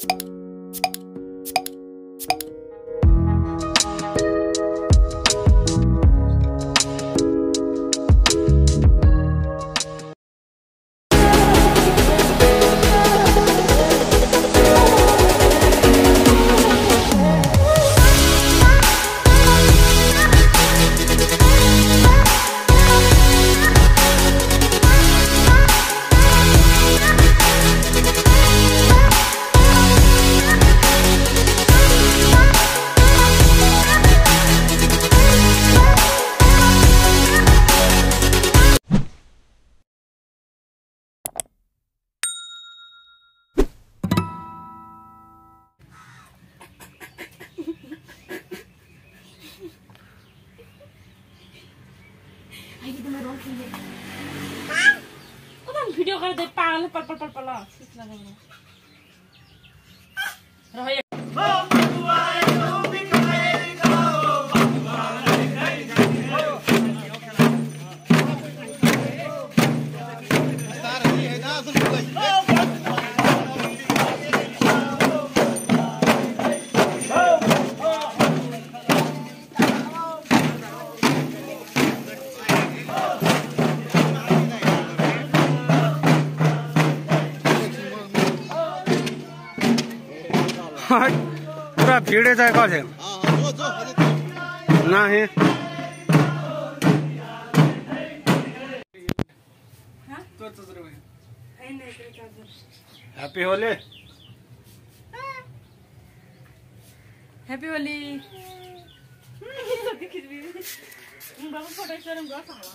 you ओ तन video कर दे पाले पल पल पल पल लगा रहा रहे पूरा भिडे थियो नाही ह्याप्पी होली ह्याप्पी होली बाबु फ़ोटो स्टोरी गर्छ होला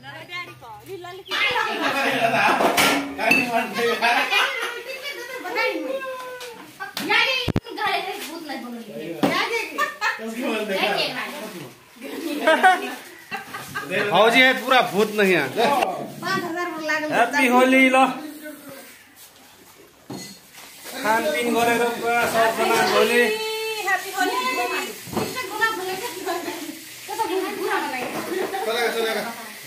भोजिको पुस्छि न बिरो बढ्ला त उही बिरो लगाइदिनु छा अरे न खाइन लागि सनी जम्मा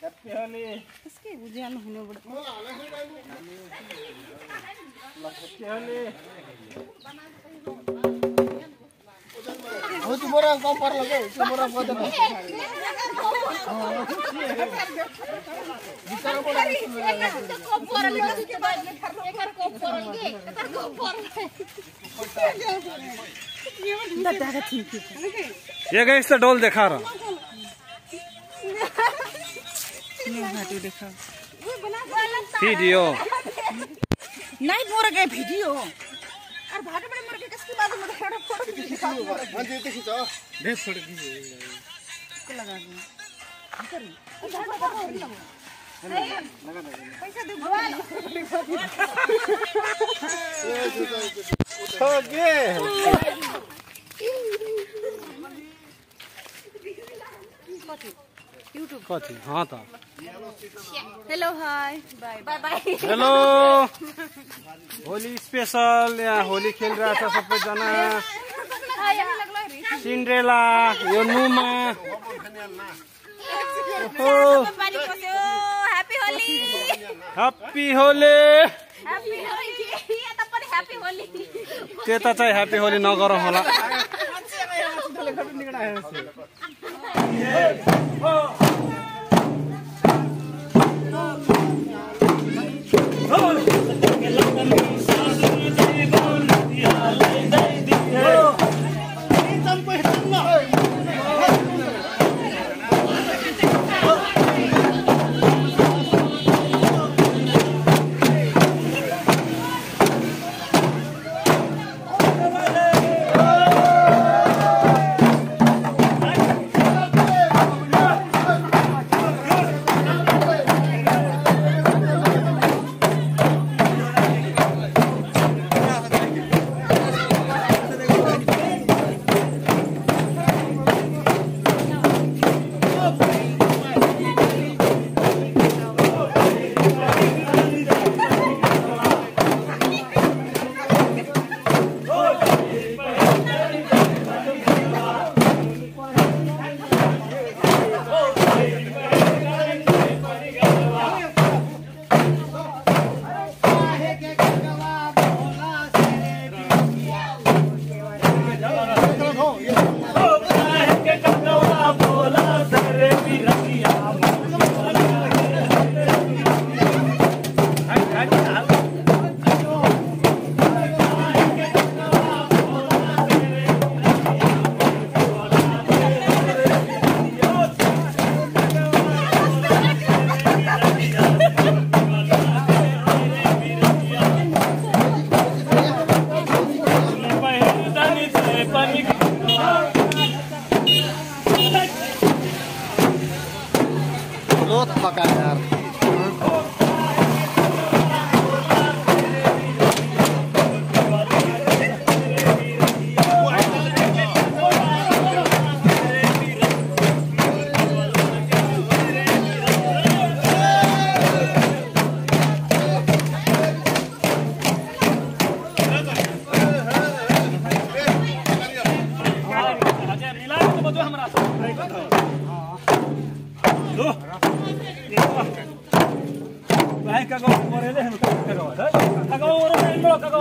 है होली जाउँ जाउँ ले त फ़ोटो खिच दिदी म बबी न बबी ल होली स्पेसल यहाँ फ़ोटो सेसन भइरहेछ हो त्यो बोरा कम पर्ला के त्यो बोरा पर्दैन एक यस्तो देखा। र नहीं मोर गए वीडियो। और भाटे बड़े मर के किसकी बात में खड़ा फ़ोटो खींच। मान्छे यति खिच। लगा दूँ। पैसा दे कति अँ त hello hi bye bye bye hello hi hello Holi special यहाँ होली खेलिरहेको छ सबैजना सिन्ड्रेला यो नुमा ह्याप्पी होली त्यता चाहिँ ह्याप्पी होली नगरौँ होला। Oh! दो हमरा दो भाई का गो मोरे ले हम का गो का गो मोरे ले हम का गो